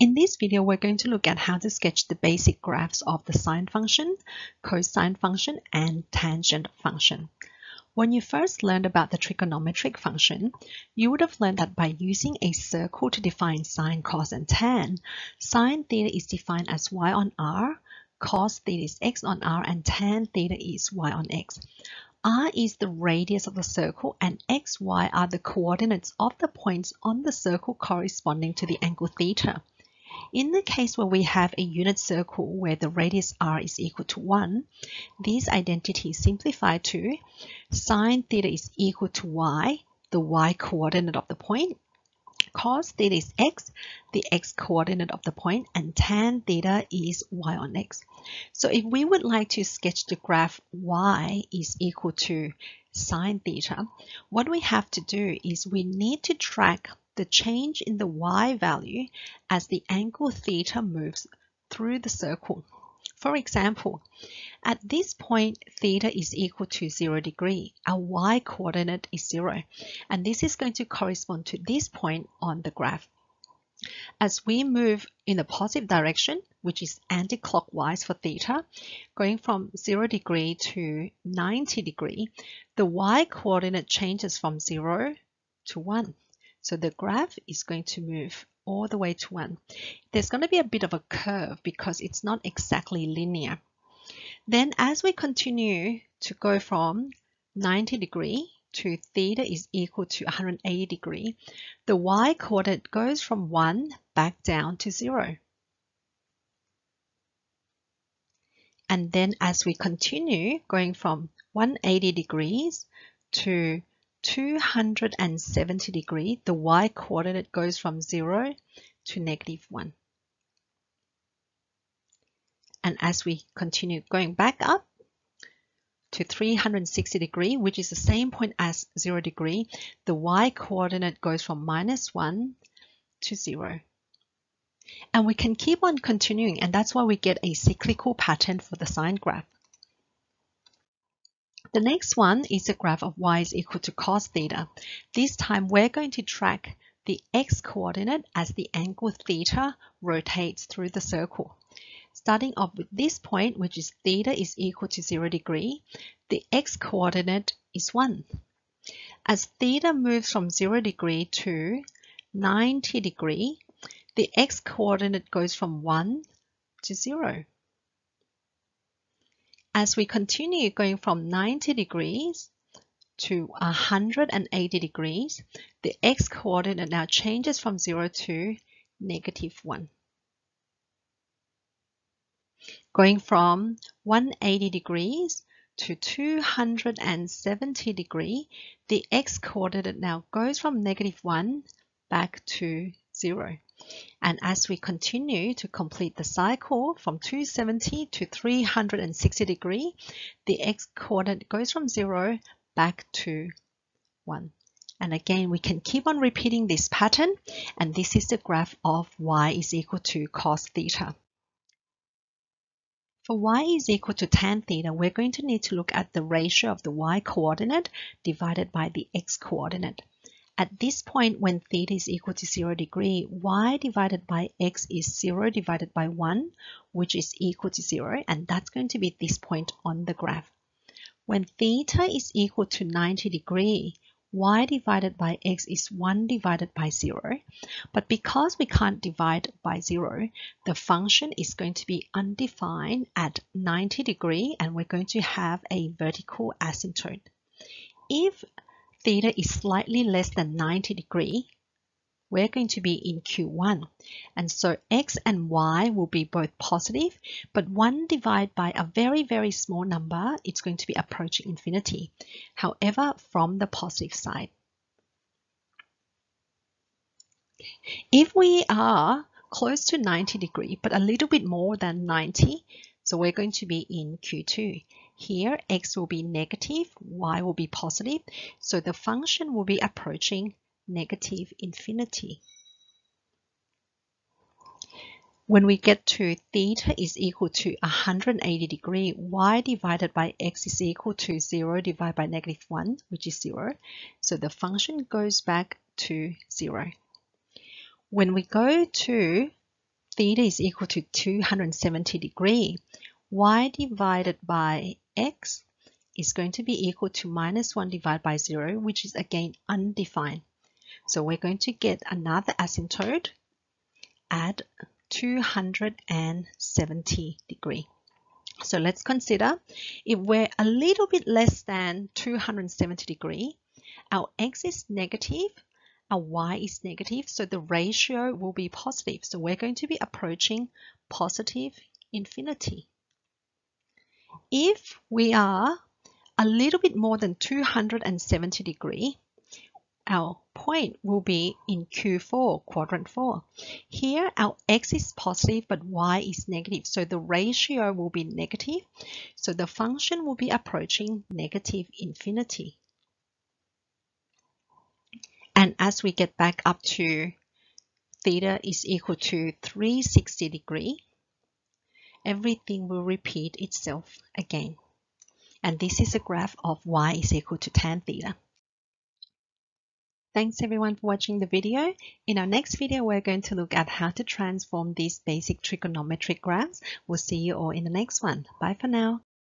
In this video, we're going to look at how to sketch the basic graphs of the sine function, cosine function, and tangent function. When you first learned about the trigonometric function, you would have learned that by using a circle to define sine, cos, and tan, sine theta is defined as y on r, cos theta is x on r, and tan theta is y on x. r is the radius of the circle and x, y are the coordinates of the points on the circle corresponding to the angle theta. In the case where we have a unit circle where the radius r is equal to 1, these identities simplify to sine theta is equal to y, the y coordinate of the point, cos theta is x, the x coordinate of the point, and tan theta is y on x. So if we would like to sketch the graph y is equal to sine theta, what we have to do is we need to track the change in the y value as the angle theta moves through the circle. For example, at this point, theta is equal to 0 degree. Our y coordinate is 0, and this is going to correspond to this point on the graph. As we move in the positive direction, which is anti-clockwise for theta, going from 0 degree to 90 degree, the y coordinate changes from 0 to 1. So the graph is going to move all the way to 1. There's going to be a bit of a curve because it's not exactly linear. Then as we continue to go from 90 degree to theta is equal to 180 degree, the y coordinate goes from 1 back down to 0. And then as we continue going from 180 degrees to 270 degree, the y coordinate goes from 0 to negative 1. And as we continue going back up to 360 degree, which is the same point as 0 degree, the y coordinate goes from minus 1 to 0. And we can keep on continuing, and that's why we get a cyclical pattern for the sine graph. The next one is a graph of y is equal to cos theta. This time we're going to track the x coordinate as the angle theta rotates through the circle. Starting off with this point, which is theta is equal to 0 degree, the x coordinate is 1. As theta moves from 0 degree to 90 degree, the x coordinate goes from 1 to 0. As we continue going from 90 degrees to 180 degrees, the x-coordinate now changes from 0 to negative 1. Going from 180 degrees to 270 degree, the x-coordinate now goes from negative 1 back to 0. And as we continue to complete the cycle from 270 to 360 degree, the x-coordinate goes from 0 back to 1. And again, we can keep on repeating this pattern, and this is the graph of y is equal to cos theta. For y is equal to tan theta, we're going to need to look at the ratio of the y coordinate divided by the x coordinate. At this point, when theta is equal to 0 degree, y divided by x is 0 divided by 1, which is equal to 0, and that's going to be this point on the graph. When theta is equal to 90 degree, y divided by x is 1 divided by 0. But because we can't divide by 0, the function is going to be undefined at 90 degree, and we're going to have a vertical asymptote. If theta is slightly less than 90 degree, we're going to be in Q1. And so X and Y will be both positive, but 1 divided by a very, very small number, it's going to be approaching infinity. However, from the positive side. If we are close to 90 degree, but a little bit more than 90, so we're going to be in Q2. Here, x will be negative, y will be positive, so the function will be approaching negative infinity. When we get to theta is equal to 180 degree, y divided by x is equal to 0 divided by negative 1, which is 0. So the function goes back to 0. When we go to theta is equal to 270 degree, y divided by x is going to be equal to minus 1 divided by 0, which is again undefined. So we're going to get another asymptote at 270 degree. So let's consider if we're a little bit less than 270 degree, our x is negative, our y is negative, so the ratio will be positive. So we're going to be approaching positive infinity. If we are a little bit more than 270 degree, our point will be in Q4, quadrant 4. Here, our x is positive, but y is negative, so the ratio will be negative. So the function will be approaching negative infinity. And as we get back up to theta is equal to 360 degree, everything will repeat itself again. And this is a graph of y is equal to tan theta. Thanks everyone for watching the video. In our next video, we're going to look at how to transform these basic trigonometric graphs. We'll see you all in the next one. Bye for now.